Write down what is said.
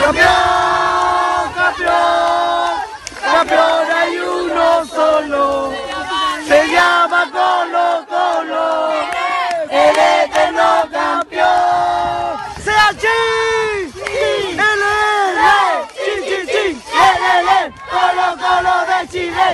Campeón, campeón, campeón hay uno solo. Se llama Colo Colo, el eterno campeón. Sea chi, el el, Colo Colo de Chile.